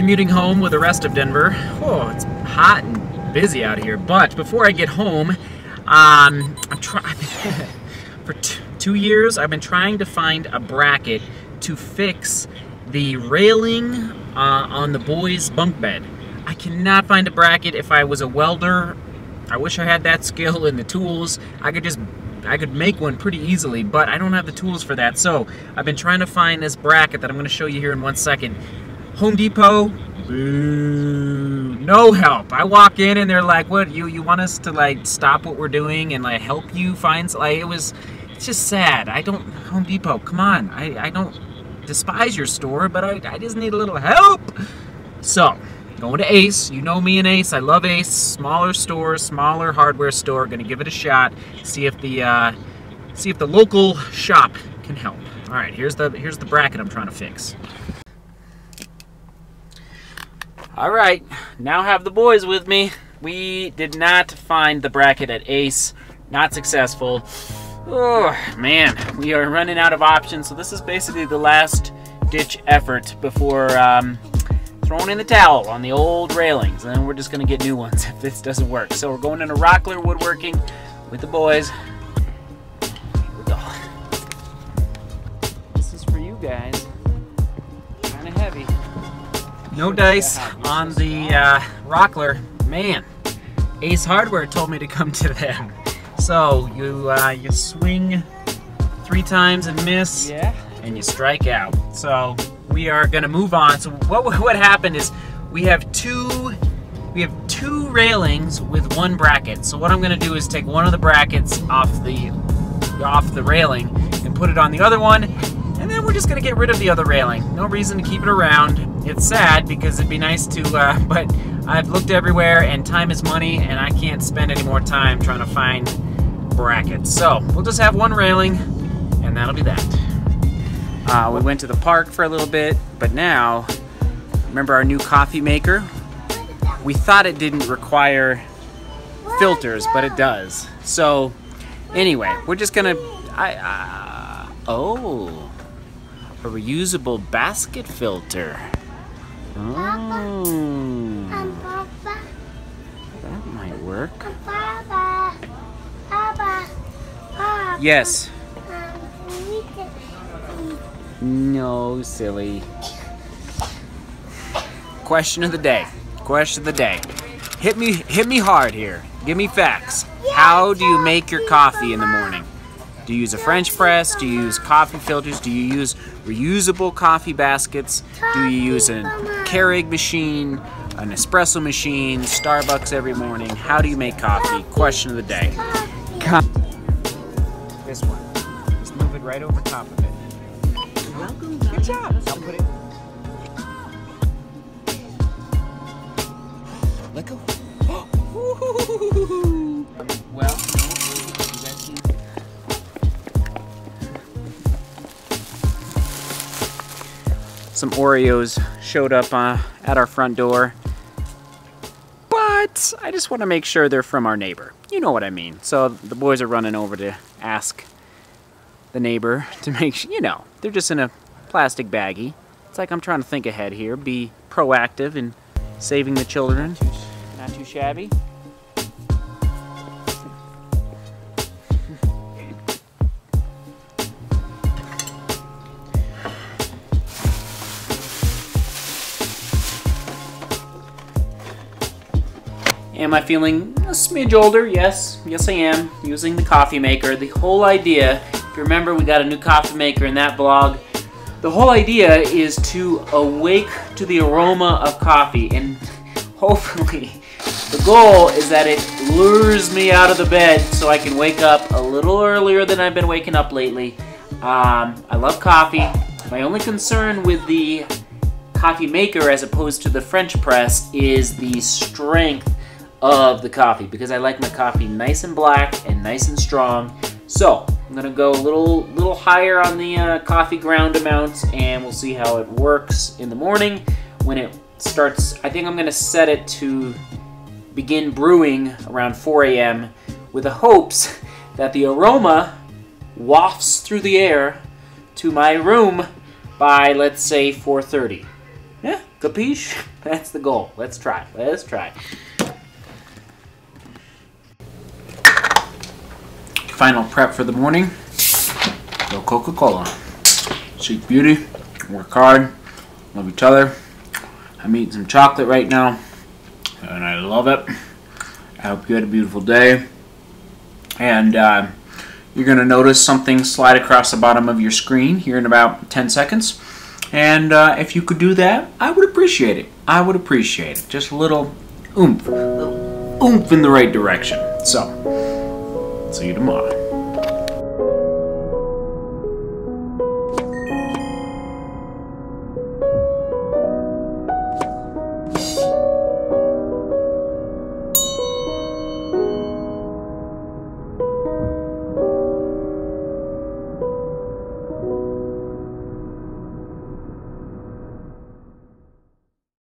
commuting home with the rest of Denver. Oh, it's hot and busy out here. But before I get home, um, I'm trying. for two years, I've been trying to find a bracket to fix the railing uh, on the boys' bunk bed. I cannot find a bracket. If I was a welder, I wish I had that skill and the tools. I could just I could make one pretty easily, but I don't have the tools for that. So I've been trying to find this bracket that I'm going to show you here in one second. Home Depot, boo, no help. I walk in and they're like, "What? You you want us to like stop what we're doing and like help you find?" Like it was, it's just sad. I don't Home Depot. Come on, I I don't despise your store, but I I just need a little help. So going to Ace. You know me and Ace. I love Ace. Smaller store, smaller hardware store. To give it a shot. See if the uh, see if the local shop can help. All right, here's the here's the bracket I'm trying to fix. All right, now have the boys with me. We did not find the bracket at Ace. Not successful. Oh, man, we are running out of options. So this is basically the last ditch effort before um, throwing in the towel on the old railings. And then we're just to get new ones if this doesn't work. So we're going into Rockler Woodworking with the boys. Here we go. This is for you guys. Kind of heavy. No dice on the uh, Rockler. Man, Ace Hardware told me to come to them. So you uh, you swing three times and miss, Yeah. and you strike out. So we are gonna move on. So what what happened is we have two we have two railings with one bracket. So what I'm gonna do is take one of the brackets off the off the railing and put it on the other one, we're just gonna get rid of the other railing. No reason to keep it around. It's sad because it'd be nice to, uh, but I've looked everywhere and time is money, and I can't spend any more time trying to find brackets. So we'll just have one railing, and that'll be that. Uh, we went to the park for a little bit, but now, remember our new coffee maker? We thought it didn't require filters, but it does. So, anyway, we're just gonna. I uh, oh, a reusable basket filter. Oh, Papa, that might work. Papa, Papa, Papa. Yes. Um, No, silly. Question of the day. Question of the day. Hit me hit me hard here. Give me facts. How do you make your coffee in the morning? Do you use a French press? Do you use coffee filters? Do you use reusable coffee baskets? Do you use a Keurig machine, an espresso machine, Starbucks every morning? How do you make coffee? Question of the day. Co- This one. Just move it right over top of it. Good job. I'll put it. Let go. well, Some Oreos showed up uh, at our front door. But I just want to make sure they're from our neighbor. You know what I mean. So the boys are running over to ask the neighbor to make sure, you know, they're just in a plastic baggie. It's like I'm trying to think ahead here, be proactive in saving the children. Not too shabby. Am I feeling a smidge older? Yes, yes I am. Using the coffee maker. The whole idea, if you remember we got a new coffee maker in that blog, the whole idea is to awake to the aroma of coffee and hopefully the goal is that it lures me out of the bed so I can wake up a little earlier than I've been waking up lately. Um, I love coffee. My only concern with the coffee maker as opposed to the French press is the strength of the coffee because I like my coffee nice and black and nice and strong. So I'm gonna go a little little higher on the uh, coffee ground amounts and we'll see how it works in the morning when it starts. I think I'm gonna set it to begin brewing around 4 a.m. with the hopes that the aroma wafts through the air to my room by let's say 4:30. Yeah, capiche? That's the goal. Let's try. Let's try. Final prep for the morning. Go Coca-Cola. Seek beauty. Work hard. Love each other. I'm eating some chocolate right now. And I love it. I hope you had a beautiful day. And uh, you're going to notice something slide across the bottom of your screen here in about 10 seconds. And uh, if you could do that, I would appreciate it. I would appreciate it. Just a little oomph. A little oomph in the right direction. So, see you tomorrow.